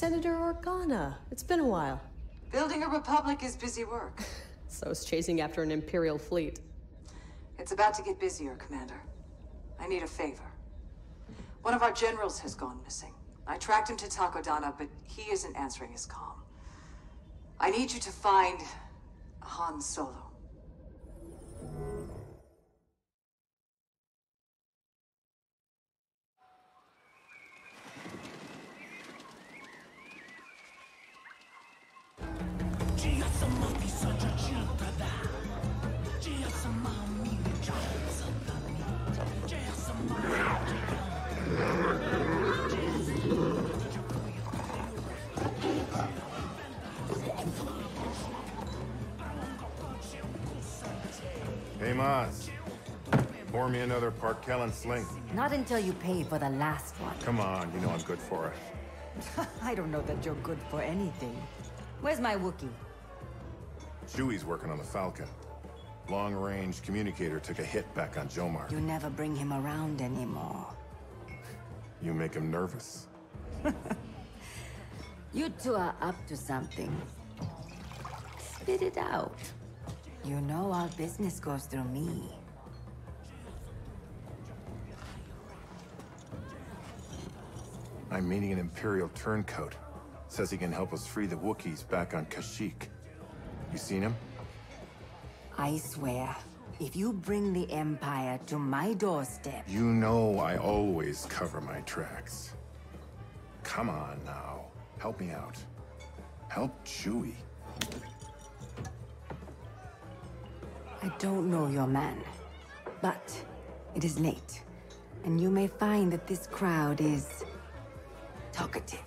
Senator Organa. It's been a while. Building a republic is busy work. So is chasing after an Imperial fleet. It's about to get busier, Commander. I need a favor. One of our generals has gone missing. I tracked him to Takodana, but he isn't answering his call. I need you to find Han Solo. Me another Park Kellen sling. Not until you pay for the last one. Come on, you know I'm good for it. I don't know that you're good for anything. Where's my Wookiee? Chewie's working on the Falcon. Long-range communicator took a hit back on Jomar. You never bring him around anymore. You make him nervous. You two are up to something. Spit it out. You know all business goes through me. I'm meeting an Imperial turncoat. Says he can help us free the Wookiees back on Kashyyyk. You seen him? I swear, if you bring the Empire to my doorstep... You know I always cover my tracks. Come on now. Help me out. Help Chewie. I don't know your man, but it is late, and you may find that this crowd is talkative.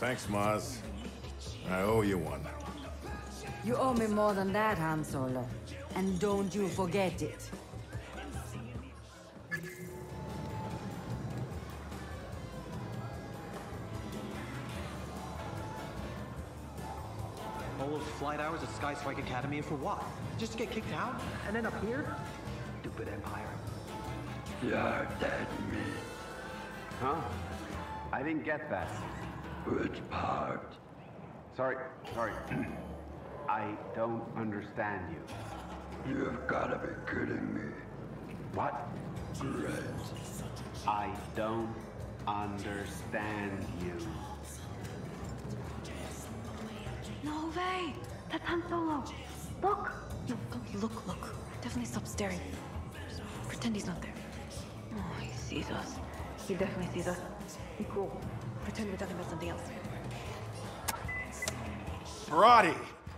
Thanks, Maz. I owe you one. You owe me more than that, Han Solo. And don't you forget it. Sky Strike Academy for what? Just to get kicked out? And then up here? Stupid Empire. You're dead meat. Huh? I didn't get that. Which part? Sorry, sorry. I don't understand you. You've gotta be kidding me. What? Great. I don't understand you. No way! That's Han Solo! Look! No, don't look, look. Definitely stop staring. Just pretend he's not there. Oh, he sees us. He definitely sees us. Be cool. Pretend we're talking about something else. Brody,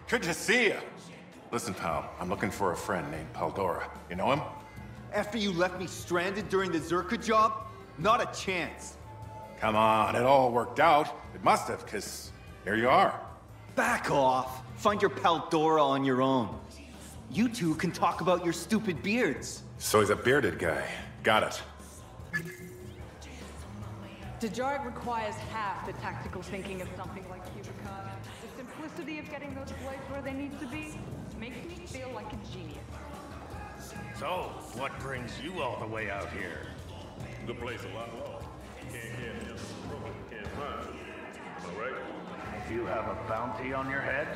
good to see you. Listen, pal, I'm looking for a friend named Paldora. You know him? After you left me stranded during the Zerka job? Not a chance. Come on, it all worked out. It must have, because here you are. Back off. Find your Paldora on your own. You two can talk about your stupid beards. So he's a bearded guy. Got it. Dejarik requires half the tactical thinking of something like Cubicon. The simplicity of getting those blades where they need to be makes me feel like a genius. So, what brings you all the way out here? The place a lot lost. Can't get him. Can't find him. All right? You have a bounty on your head?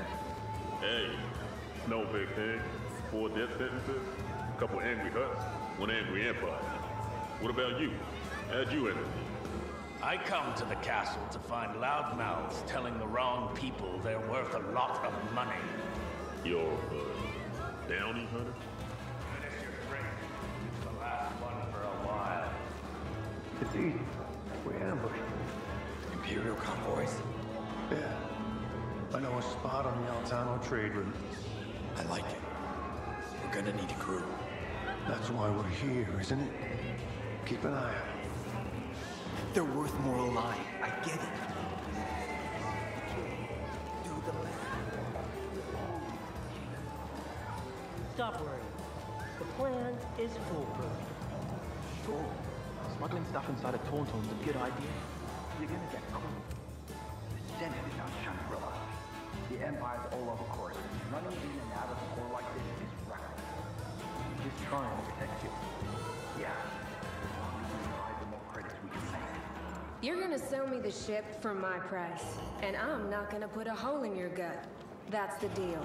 Hey, no big thing. Four death sentences, a couple angry Hutts, one angry empire. What about you? How'd you end up? I come to the castle to find loudmouths telling the wrong people they're worth a lot of money. Your, uh, bounty hunter? Finish your drink. It's the last one for a while. It's easy. We ambushed. Imperial convoys? Yeah. I know a spot on the Altano trade route. I like it. We're gonna need a crew. That's why we're here, isn't it? Keep an eye out. They're worth more alive. I get it. Do the Stop worrying. The plan is foolproof. Sure. Smuggling stuff inside a Tauntaun's a good idea. You're gonna get caught. Is our Shangri-La. The Empire's all over course. Running in and out of the core like this is reckless. Just trying to protect you. Yeah. You're gonna sell me the ship for my price, and I'm not gonna put a hole in your gut. That's the deal.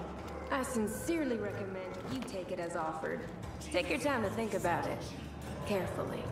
I sincerely recommend you take it as offered. Take your time to think about it. Carefully.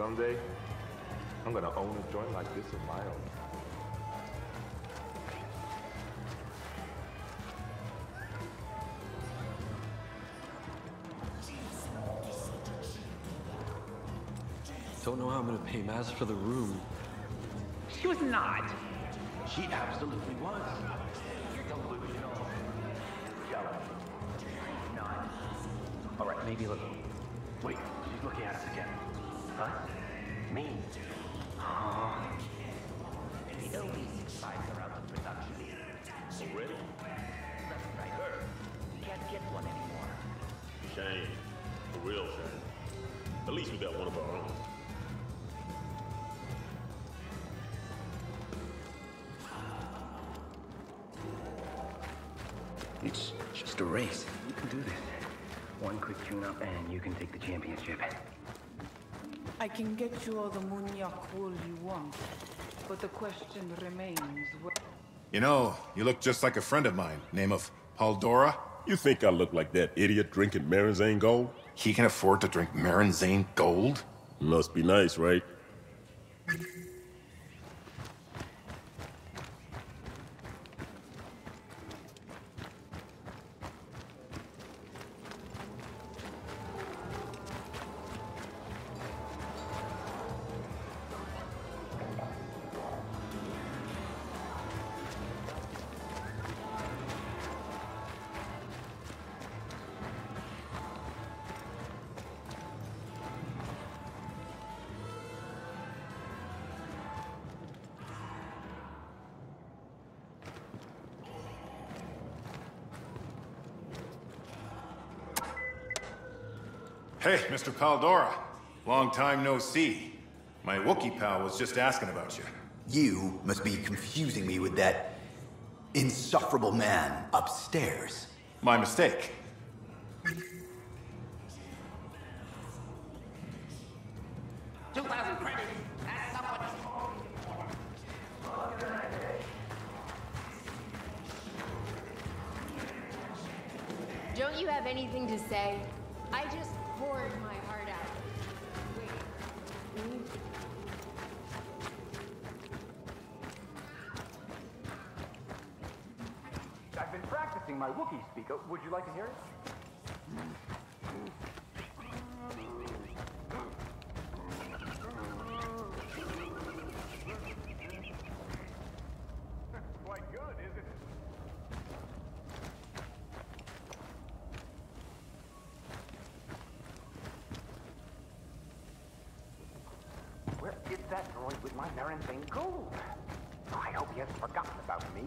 Someday, I'm gonna own a joint like this of my own. Don't know how I'm gonna pay Maz for the room. She was not. She absolutely was. You're delusional. Jealous. Not. All right, maybe a little. Wait, she's looking at us again. Huh? Me? Oh. Maybe they'll be spies are out of production. Already? That's right. Her. Can't get one anymore. Shame. For real shame. At least we got one of our own. It's just a race. You can do this. One quick tune-up and you can take the championship. I can get you all the Munya cool you want, but the question remains. wh- You know, you look just like a friend of mine, name of Paldora. You think I look like that idiot drinking Marinzane Gold? He can afford to drink Marinzane Gold? Must be nice, right? Hey, Mr. Paldora. Long time no see. My Wookiee pal was just asking about you. You must be confusing me with that insufferable man upstairs. My mistake. Two thousand credits. That's not what. Don't you have anything to say? I just my heart out. Wait. mm, I've been practicing my Wookiee speak. Would you like to hear it? That droid with my Marinzane gold? I hope he hasn't forgotten about me.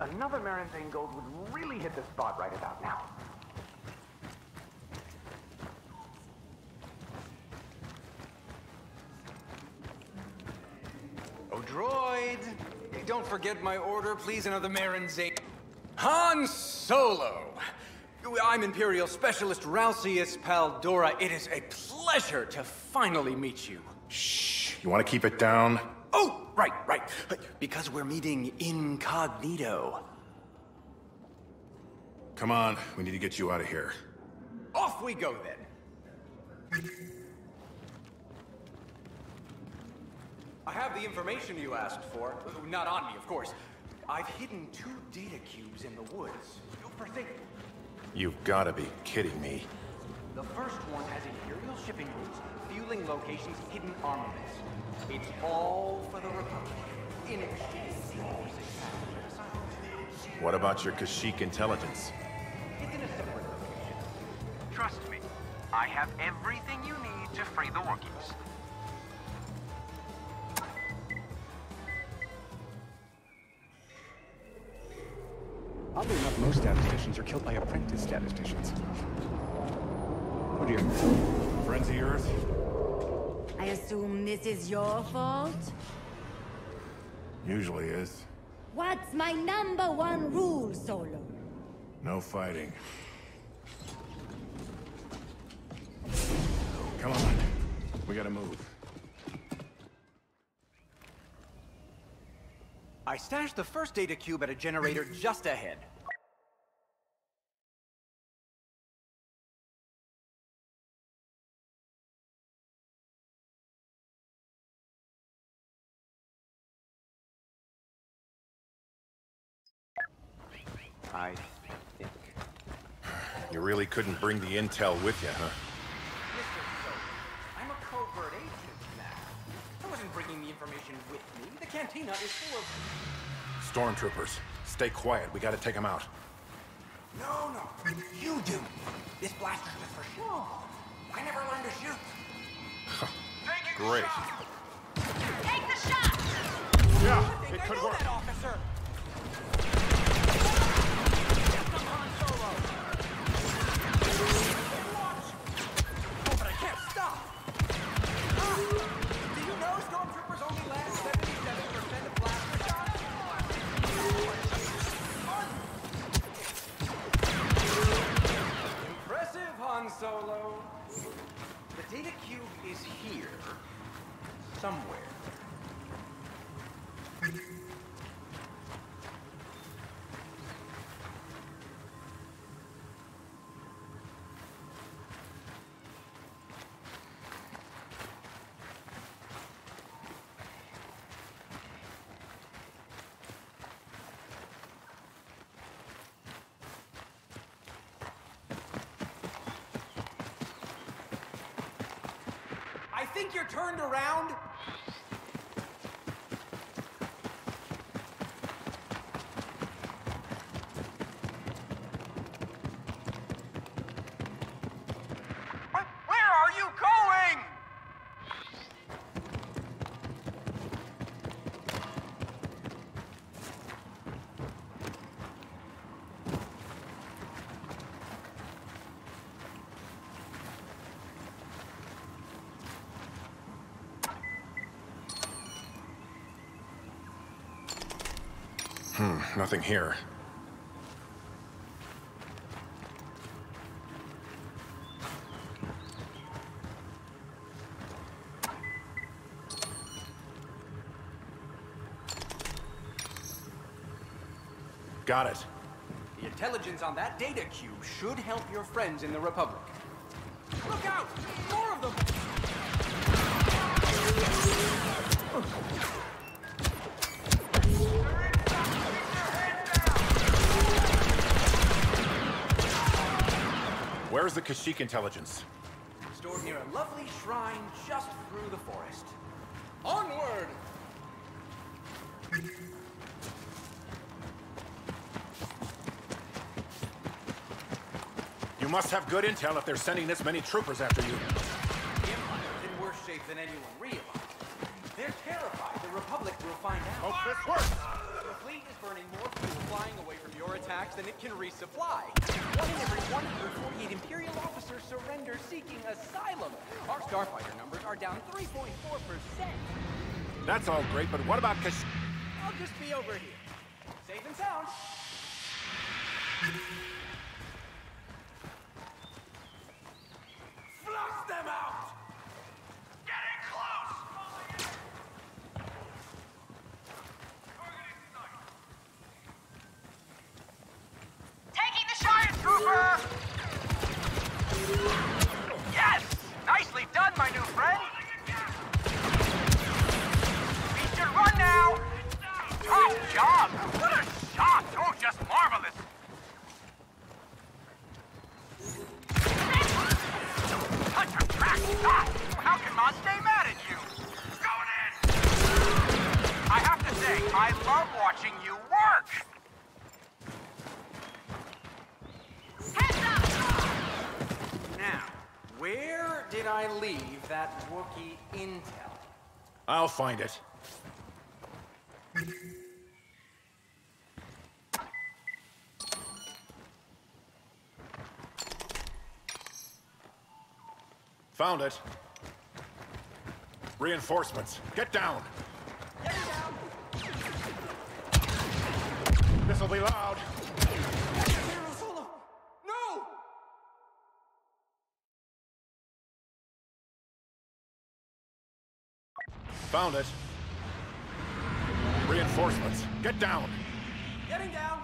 Another Marinzane gold would really hit the spot right about now. Oh, droid! Don't forget my order, please. Another Marinzane. Han Solo! I'm Imperial Specialist Ralcius Paldora. It is a pleasure to finally meet you. Shh. You want to keep it down? Oh, right, right. Because we're meeting incognito. Come on, we need to get you out of here. Off we go then. I have the information you asked for. Not on me, of course. I've hidden two data cubes in the woods. For safety. You've got to be kidding me. The first one has Imperial shipping routes, fueling locations, hidden armaments. It's all for the Republic. In exchange for success. What about your Kashyyyk intelligence? It's in a separate location. Trust me, I have everything you need to free the Wookiees. Oddly enough, most statisticians are killed by apprentice statisticians. Dear. Frenzy Earth? I assume this is your fault? Usually is. What's my number one rule, Solo? No fighting. Come on. We gotta move. I stashed the first data cube at a generator just ahead. Really couldn't bring the intel with you, huh? I'm a covert agent now. I wasn't bringing the information with me. The cantina is full of... Stormtroopers, stay quiet. We gotta take them out. No, no, you do. This blaster's was for show. I never learned to shoot. Great. Take the shot! Yeah, it could work. That officer! Think you're turned around. Where are you going? Hmm, nothing here. Got it. The intelligence on that data cube should help your friends in the Republic. Look out! More of them! Where's the Kashyyyk intelligence? Stored near a lovely shrine just through the forest. Onward! You must have good intel if they're sending this many troopers after you. The Empire's in worse shape than anyone realized. They're terrified the Republic will find out. Hope this works! The fleet is burning more attacks than it can resupply. One in every 148 Imperial officers surrender seeking asylum. Our starfighter numbers are down 3.4%. That's all great, but what about Kash... I'll just be over here. Safe and sound. I'll find it. Found it. Reinforcements. Get down. This'll be loud. No! Found it. Reinforcements. Get down. Getting down.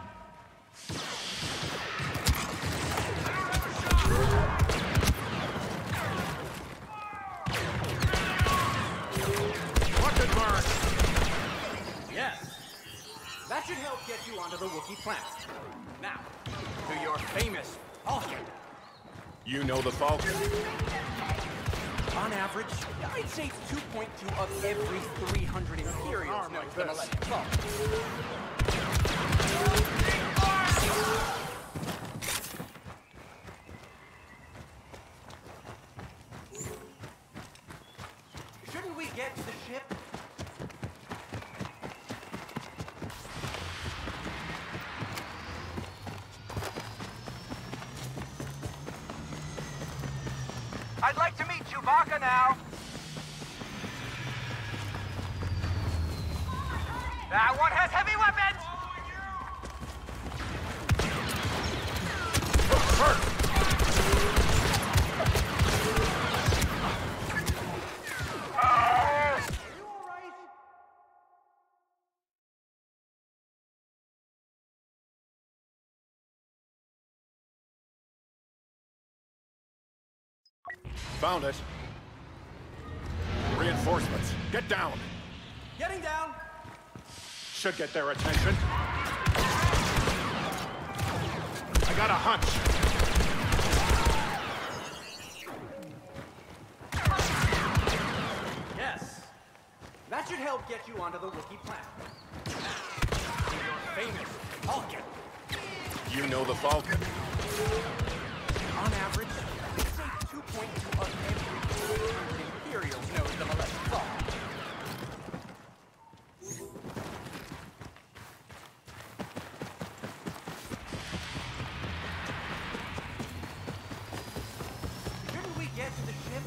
Watch it burn. Yes. That should help get you onto the Wookiee planet. Now, to your famous Falcon. You know the Falcon. On average, I'd say 2.2 of every 300 Imperials know the Millennium Falcon. Shouldn't we get to the ship? I'd like to meet Chewbacca now. That one has heavy weapons! Found it. Should get their attention. I got a hunch. Yes. That should help get you onto the Wookiee planet. To your famous Falcon. You know the Falcon. On average, I'd say 2.2 of every 300 Imperials knows the Millennium Falcon. Shouldn't we get to the ship?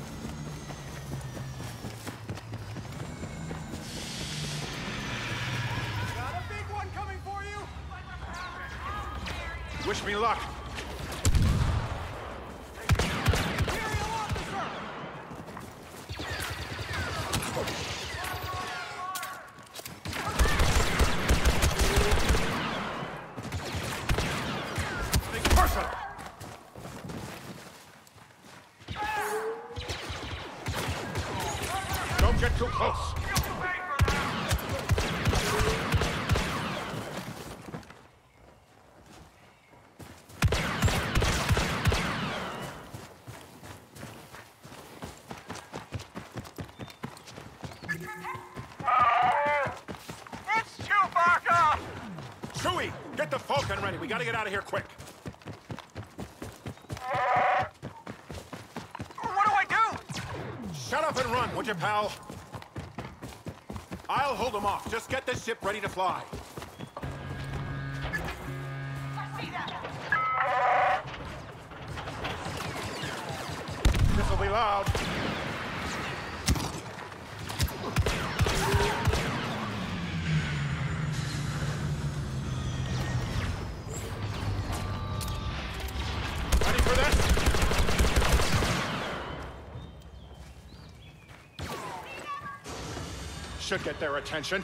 Got a big one coming for you! Wish me luck. Think personal. Don't get too close. It's Chewbacca! Chewie, get the Falcon ready. We gotta get out of here quick. What do I do? Shut up and run, would you, pal? I'll hold them off. Just get this ship ready to fly. This'll be loud. Should get their attention.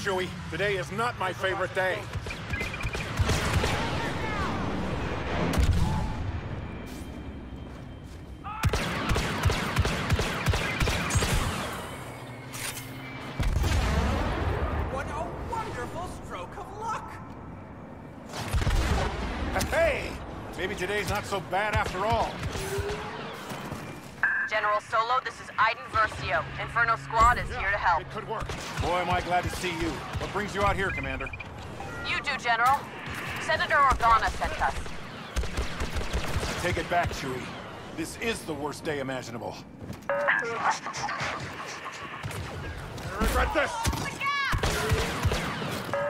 Chewie. Today is not my favorite day. What a wonderful stroke of luck! Hey! Maybe today's not so bad after all. Inferno Squad is here to help. It could work. Boy, am I glad to see you. What brings you out here, Commander? You do, General. Senator Organa sent us. I take it back, Chewie. This is the worst day imaginable. I regret this!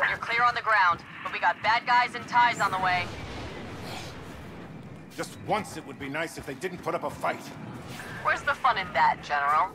You're clear on the ground, but we got bad guys and TIEs on the way. Just once it would be nice if they didn't put up a fight. Where's the fun in that, General?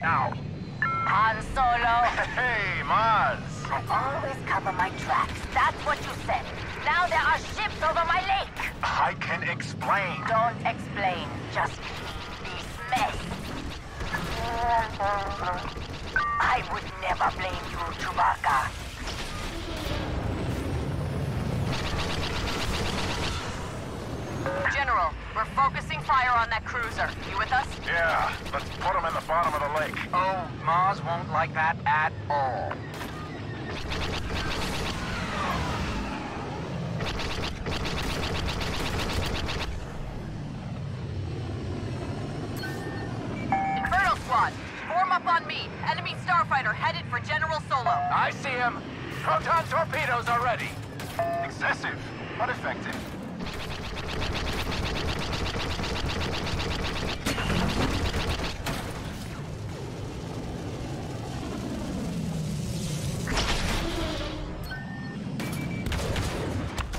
Now. Han Solo. Hey, Maz. I always cover my tracks. That's what you said. Now there are ships over my lake. I can explain. Don't explain. Just leave this mess. I would never blame you, Chewbacca. General, we're focusing fire on that cruiser. You with us? Yeah, let's put him in the bottom of the lake. Oh, Maz won't like that at all. Inferno Squad, form up on me. Enemy starfighter headed for General Solo. I see him. Proton torpedoes are ready. Excessive, but effective.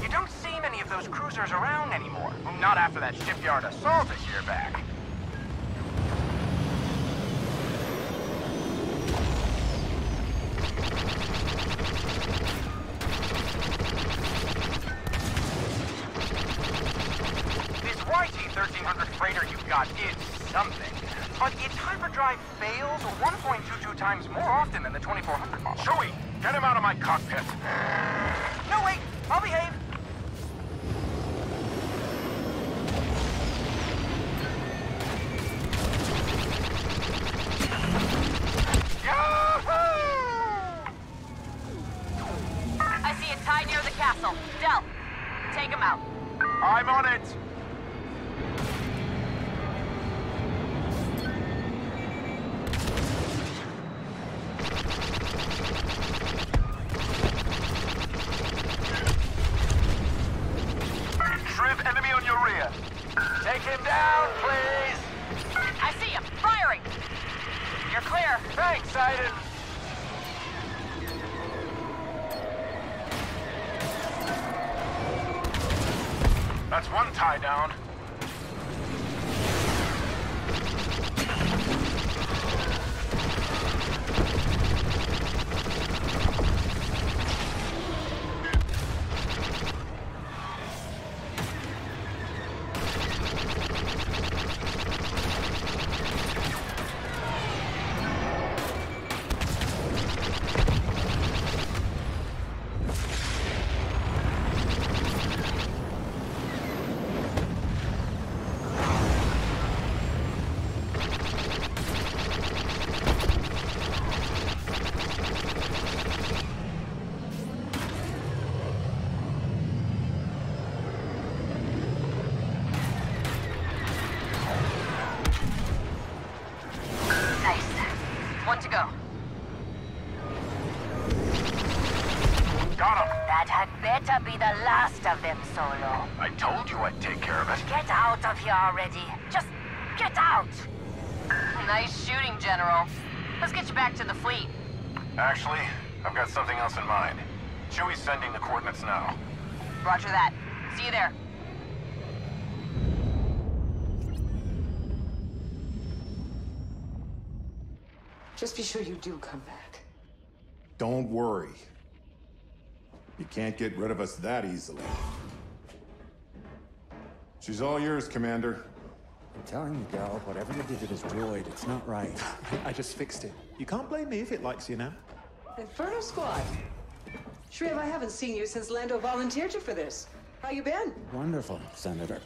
You don't see many of those cruisers around anymore. Not after that shipyard assault a year back. This YT-1300 freighter you've got is something. But its hyperdrive 1.22 times more often than the 2400 model. Chewie, get him out of my cockpit. No, wait. I'll behave. I see a TIE near the castle. Del, take him out. I'm on it. That's one TIE down. Nice. One to go. Got him. That had better be the last of them, Solo. I told you I'd take care of it. Get out of here already. Just get out. Nice shooting, General. Let's get you back to the fleet. Actually, I've got something else in mind. Chewie's sending the coordinates now. Roger that. See you there. Just be sure you do come back. Don't worry. You can't get rid of us that easily. She's all yours, Commander. I'm telling you, girl, whatever you did to this droid, it's not right. I just fixed it. You can't blame me if it likes you now. Inferno Squad. Shriv, I haven't seen you since Lando volunteered you for this. How you been? Wonderful, Senator.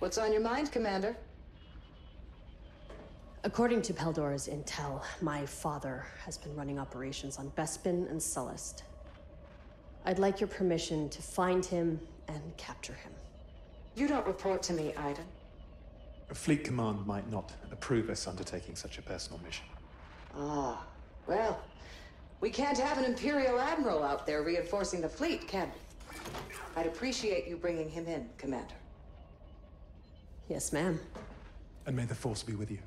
What's on your mind, Commander? According to Peldora's intel, my father has been running operations on Bespin and Sullust. I'd like your permission to find him and capture him. You don't report to me, Iden. A fleet command might not approve us undertaking such a personal mission. Ah, well, we can't have an Imperial Admiral out there reinforcing the fleet, can we? I'd appreciate you bringing him in, Commander. Yes, ma'am. And may the Force be with you.